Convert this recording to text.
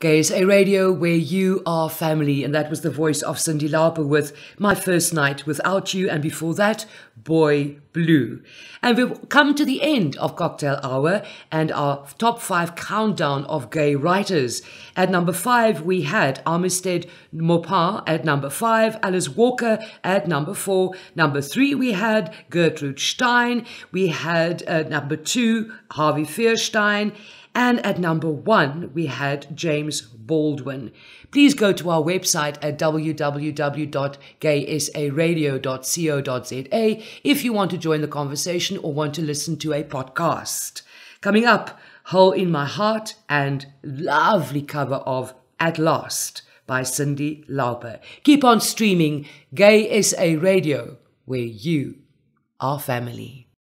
Gay SA Radio, where you are family. And that was the voice of Cyndi Lauper with My First Night Without You. And before that, Boy Blue. And we've come to the end of Cocktail Hour and our top five countdown of gay writers. At number five, we had Armistead Maupin at number five, Alice Walker at number four. Number three, we had Gertrude Stein. We had uh, number two, Harvey Fierstein. And at number one, we had James Baldwin. Please go to our website at www.gaysaradio.co.za if you want to join the conversation or want to listen to a podcast. Coming up, Hole in My Heart and lovely cover of At Last by Cyndi Lauper. Keep on streaming Gay SA Radio, where you are family.